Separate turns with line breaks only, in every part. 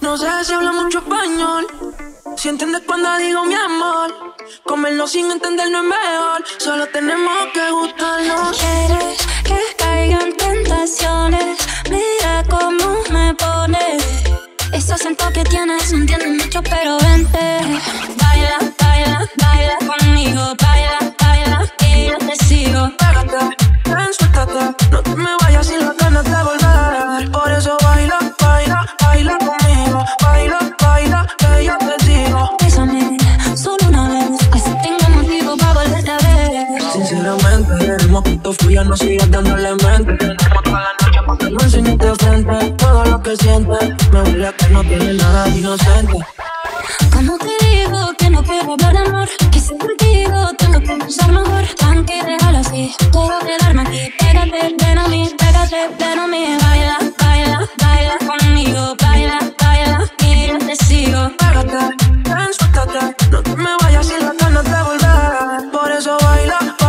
No sé si habla mucho español. Si entiendes cuando digo mi amor. Comerlo sin entender no es mejor. Solo tenemos que gustarnos.
Quieres que caigan tentaciones. Mira cómo me pones. Ese acento que tienes no entiendo mucho, pero vente. Baila, baila,
Sinceramente, que esto fluya, no sigas dándole mente. Tenemos toda la noche para que no enseñes de frente. Todo lo que sientes, me huele que no tiene nada de inocente.
Como te digo que no quiero hablar de amor Que si contigo tengo que pensar mejor Tranqui, déjalo así Quiero quedarme aquí Pégate, ven a mí Pégate, ven a mí Baila, baila, baila conmigo Baila, baila y yo te sigo
Pégate, ven, suéltate. No te me vayas sin las ganas de volver. Por eso baila, baila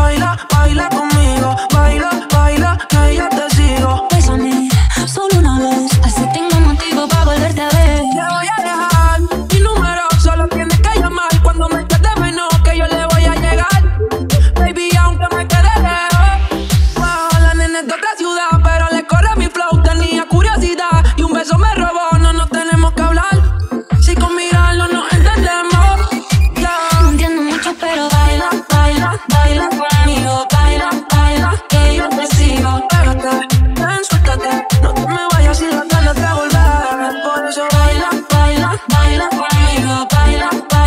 Baila conmigo, baila, baila, que yo te sigo.
Pégate, suéltate, no
te me vayas y la ganas de
volver. Por eso baila, baila, baila baila, baila.